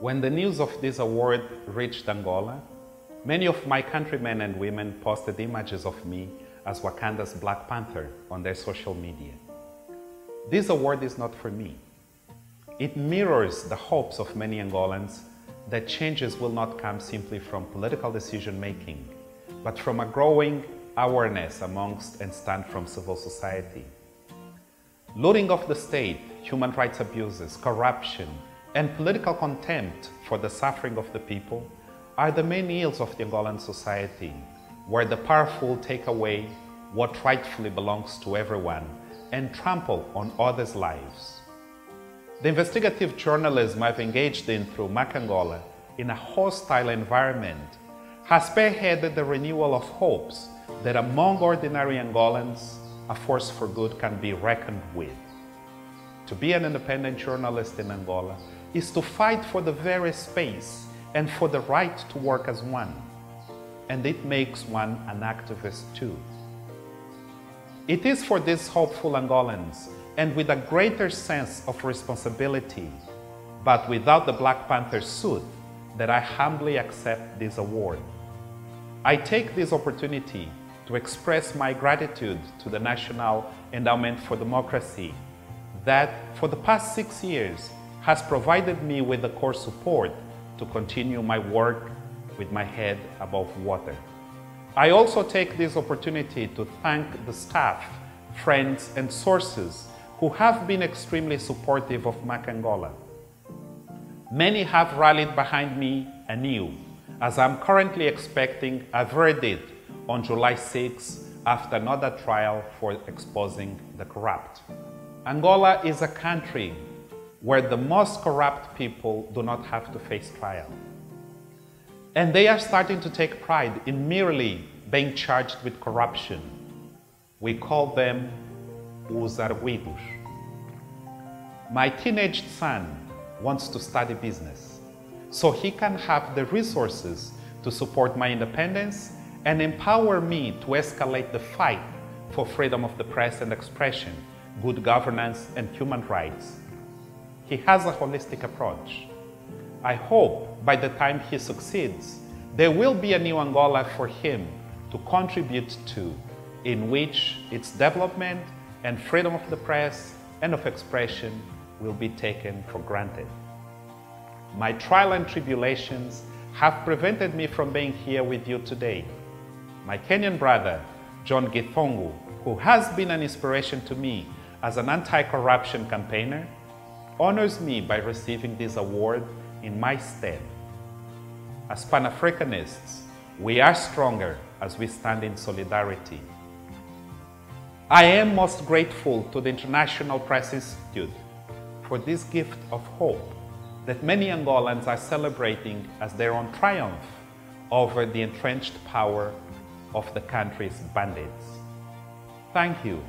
When the news of this award reached Angola, many of my countrymen and women posted images of me as Wakanda's Black Panther on their social media. This award is not for me. It mirrors the hopes of many Angolans that changes will not come simply from political decision making, but from a growing awareness amongst and stand from civil society. Looting of the state, human rights abuses, corruption, and political contempt for the suffering of the people are the main ills of the Angolan society, where the powerful take away what rightfully belongs to everyone and trample on others' lives. The investigative journalism I've engaged in through Maka Angola in a hostile environment has spearheaded the renewal of hopes that among ordinary Angolans, a force for good can be reckoned with. To be an independent journalist in Angola is to fight for the very space and for the right to work as one. And it makes one an activist too. It is for these hopeful Angolans and with a greater sense of responsibility, but without the Black Panther suit, that I humbly accept this award. I take this opportunity to express my gratitude to the National Endowment for Democracy that for the past six years has provided me with the core support to continue my work with my head above water. I also take this opportunity to thank the staff, friends, and sources who have been extremely supportive of Maka Angola. Many have rallied behind me anew, as I'm currently expecting a verdict on July 6 after another trial for exposing the corrupt. Angola is a country where the most corrupt people do not have to face trial. And they are starting to take pride in merely being charged with corruption. We call them os arguidos. My teenage son wants to study business so he can have the resources to support my independence and empower me to escalate the fight for freedom of the press and expression, good governance, and human rights. He has a holistic approach. I hope by the time he succeeds, there will be a new Angola for him to contribute to, in which its development and freedom of the press and of expression will be taken for granted. My trial and tribulations have prevented me from being here with you today. My Kenyan brother, John Githongo, who has been an inspiration to me as an anti-corruption campaigner, honors me by receiving this award in my stead. As Pan-Africanists, we are stronger as we stand in solidarity. I am most grateful to the International Press Institute for this gift of hope that many Angolans are celebrating as their own triumph over the entrenched power of the country's bandits. Thank you